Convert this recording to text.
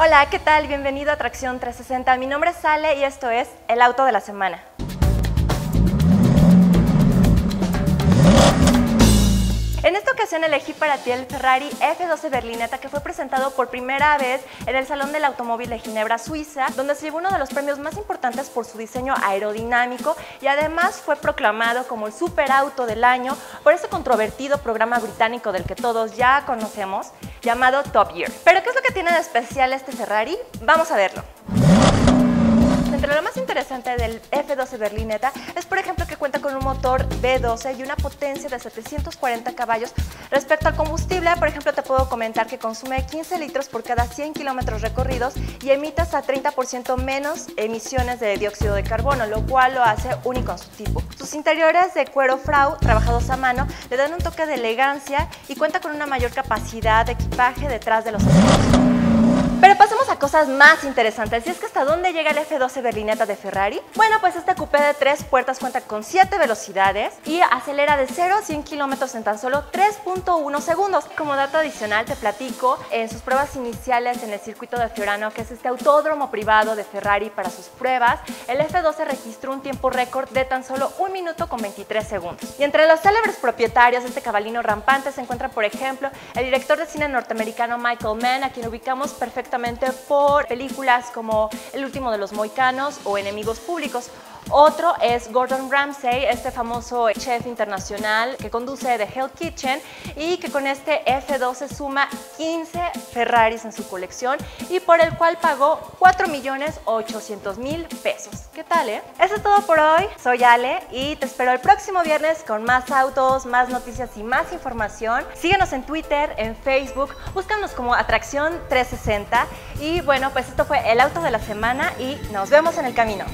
Hola, ¿qué tal? Bienvenido a Atracción 360. Mi nombre es Ale y esto es El Auto de la Semana. En esta ocasión elegí para ti el Ferrari F12 Berlinetta que fue presentado por primera vez en el Salón del Automóvil de Ginebra, Suiza, donde se llevó uno de los premios más importantes por su diseño aerodinámico y además fue proclamado como el superauto del año por este controvertido programa británico del que todos ya conocemos llamado Top Gear. Pero ¿qué es lo que tiene de especial este Ferrari? Vamos a verlo. Entre lo más interesante del F12 Berlinetta es, por ejemplo, que cuenta con un motor V12 y una potencia de 740 caballos. Respecto al combustible, por ejemplo, te puedo comentar que consume 15 litros por cada 100 kilómetros recorridos y emite hasta 30% menos emisiones de dióxido de carbono, lo cual lo hace único en su tipo. Sus interiores de cuero frau, trabajados a mano, le dan un toque de elegancia y cuenta con una mayor capacidad de equipaje detrás de los asientos. Pasemos a cosas más interesantes. ¿Y es que hasta dónde llega el F12 Berlinetta de Ferrari? Bueno, pues este coupé de tres puertas cuenta con 7 velocidades y acelera de 0 a 100 kilómetros en tan solo 3.1 segundos. Como dato adicional te platico, en sus pruebas iniciales en el circuito de Fiorano, que es este autódromo privado de Ferrari para sus pruebas, el F12 registró un tiempo récord de tan solo 1 minuto con 23 segundos. Y entre los célebres propietarios de este cabalino rampante se encuentra, por ejemplo, el director de cine norteamericano Michael Mann, a quien ubicamos perfectamente por películas como El último de los moicanos o Enemigos públicos. Otro es Gordon Ramsay, este famoso chef internacional que conduce The Hell Kitchen y que con este F12 suma 15 Ferraris en su colección y por el cual pagó 4.800.000 pesos. ¿Qué tal, eh? Eso es todo por hoy. Soy Ale y te espero el próximo viernes con más autos, más noticias y más información. Síguenos en Twitter, en Facebook, búscanos como Atracción 360 y bueno, pues esto fue el auto de la semana y nos vemos en el camino.